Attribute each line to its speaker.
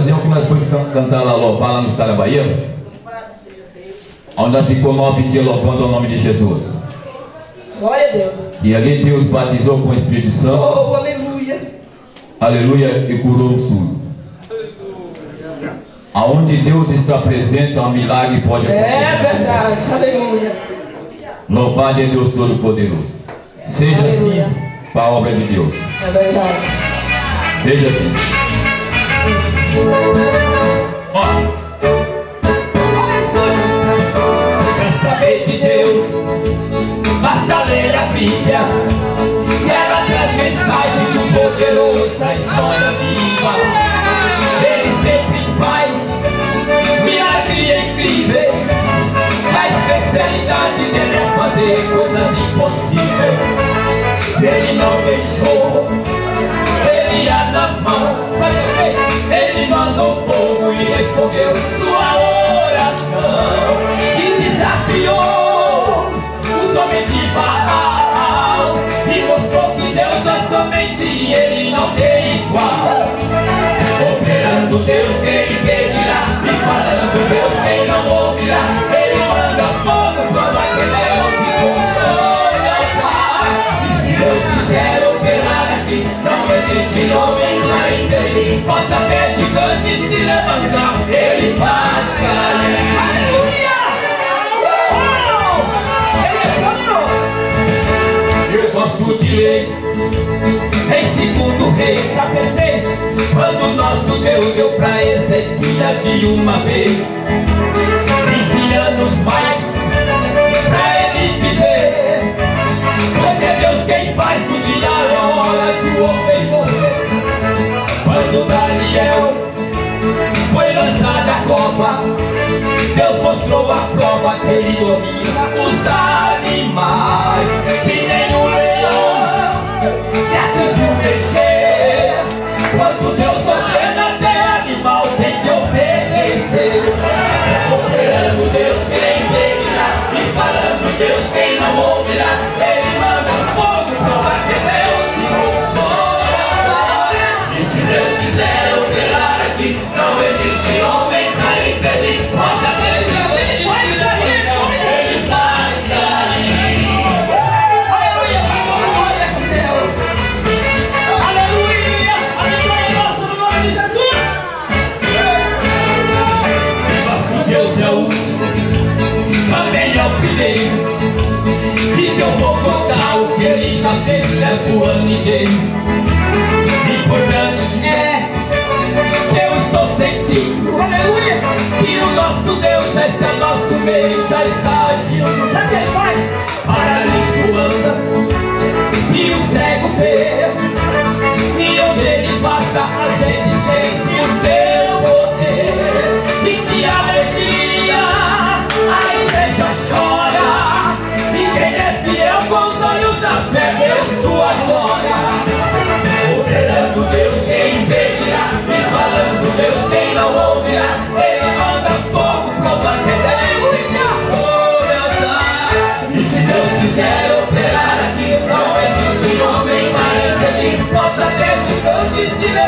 Speaker 1: ocasião que nós fomos can- cantar lá, louvar lá no estado da Bahia, onde nós ficou nove dias louvando o nome de Jesus.
Speaker 2: Glória a Deus.
Speaker 1: E ali Deus batizou com o Espírito Santo,
Speaker 2: Oh, aleluia.
Speaker 1: aleluia, e curou o surdo. Aonde Deus está presente, um milagre pode acontecer.
Speaker 2: É verdade. Aleluia.
Speaker 1: Louvado é Deus Todo-Poderoso. Seja assim para a obra de Deus.
Speaker 2: É verdade.
Speaker 1: Seja assim.
Speaker 3: Basta ler a Bíblia. E ela traz mensagem de um poderoso, a história viva. Ele sempre faz milagre incríveis. A especialidade dele é fazer coisas impossíveis. Ele não deixou, ele ia nas mãos. Possa até gigante se levantar Ele faz cair
Speaker 2: Aleluia. Uau. Ele é poderoso.
Speaker 3: Eu gosto de ler em segundo reis
Speaker 2: Sabe fez?
Speaker 3: Quando nosso Deus deu pra Ezequias de uma vez Mostrou a prova que ele domina os animais é o. E se eu vou contar o que ele já fez, levo o ano inteiro. Importante é, eu estou sentindo, que o nosso Deus já está nosso meio, já está agindo.
Speaker 2: Sabe o que ele faz?
Speaker 3: Paralítico anda e o cego vê. E onde ele passa, quiser operar aqui. Não existe homem para impedir Possa ter gigante se